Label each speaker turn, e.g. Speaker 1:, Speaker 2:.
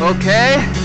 Speaker 1: Okay.